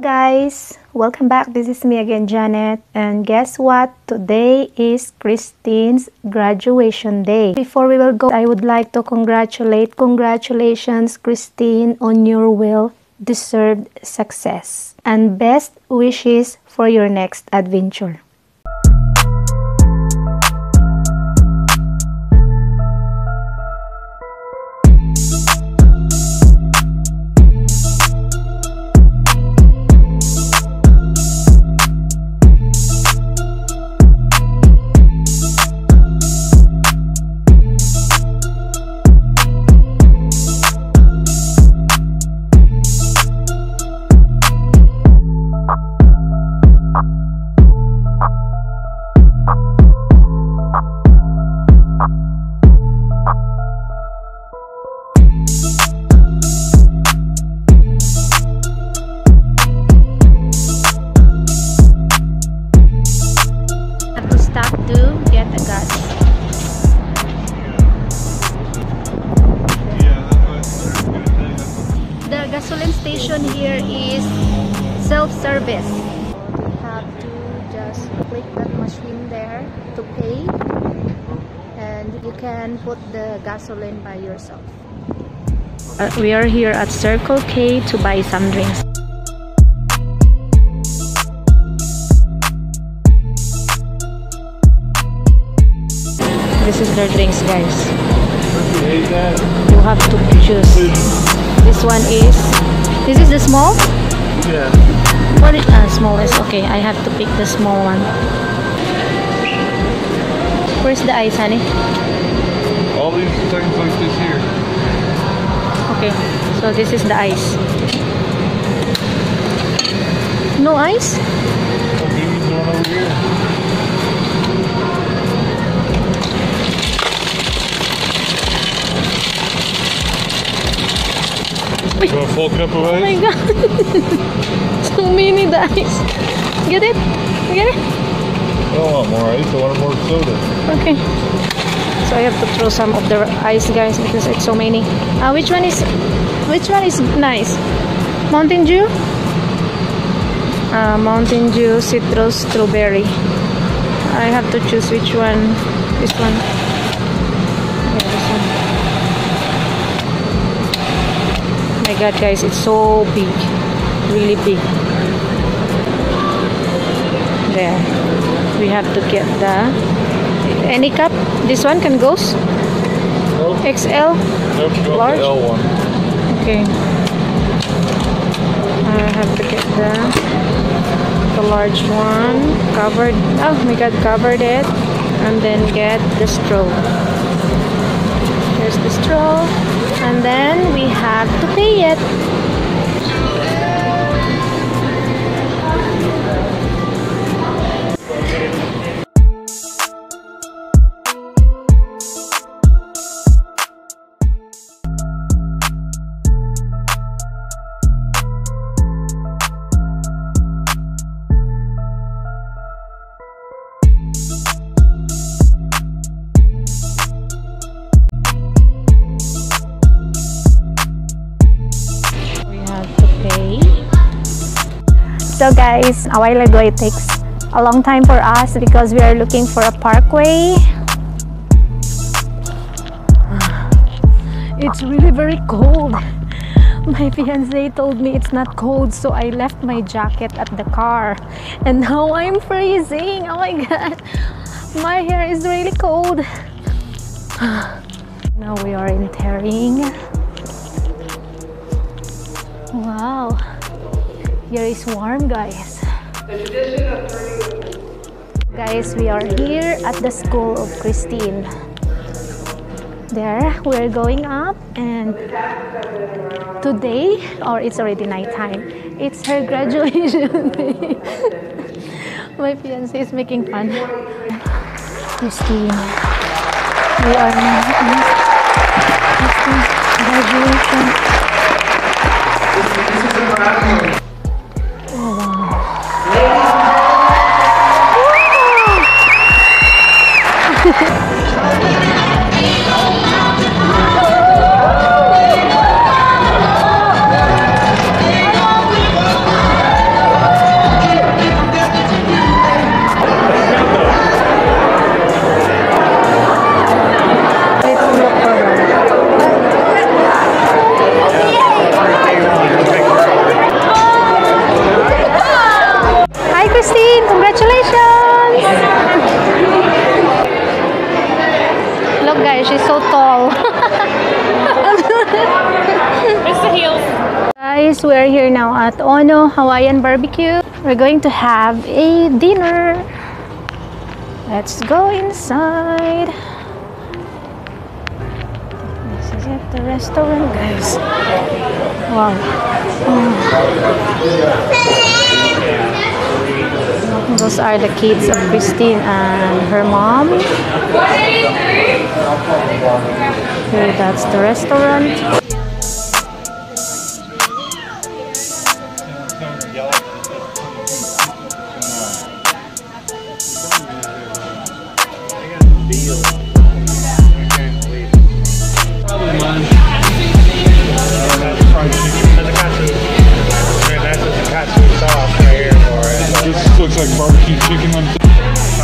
guys welcome back. This is me again janet. And guess what? Today is christine's graduation day. Before we will go i would like to congratulate congratulations christine on your well deserved success. And best wishes for your next adventure gasoline station here is self-service. You have to just click that machine there to pay and you can put the gasoline by yourself. Uh, we are here at Circle K to buy some drinks. This is their drinks guys. You have to choose. This one is, this is the small? Yeah. What is, uh, small is okay. I have to pick the small one. Where's the ice, honey? All these things like this here. Okay, so this is the ice. No ice? Oh, maybe one over here. You want a full cup of ice? Oh my god. so many dice. Get it? Get it? I don't want more ice. I want more soda. Okay. So I have to throw some of the ice guys because it's so many. Uh, which one is which one is nice? Mountain Dew? Uh, Mountain Dew citrus strawberry. I have to choose which one. This one. my god guys. It's so big. Really big. There. We have to get the any cup? This one can go nope. XL nope, large? L1 okay. I have to get the the large one. Covered. Oh my god covered it. And then get the straw. Here's the straw and then we have to pay it So guys, a while ago it takes a long time for us because we are looking for a parkway. It's really very cold. My fiance told me it's not cold so I left my jacket at the car and now I'm freezing. Oh my god. My hair is really cold. Now we are entering. Wow. Here is warm, guys. Guys, we are here at the school of Christine. There, we're going up and today, or it's already nighttime, it's her graduation day. My fiance is making fun. Christine, we are now graduation. Congratulations! Look guys, she's so tall. Where's the heels? Guys, we are here now at Ono Hawaiian Barbecue. We're going to have a dinner. Let's go inside. This is it, the restaurant, guys. Wow. Mm. Those are the kids of Christine and her mom. Here, that's the restaurant. This like barbecue chicken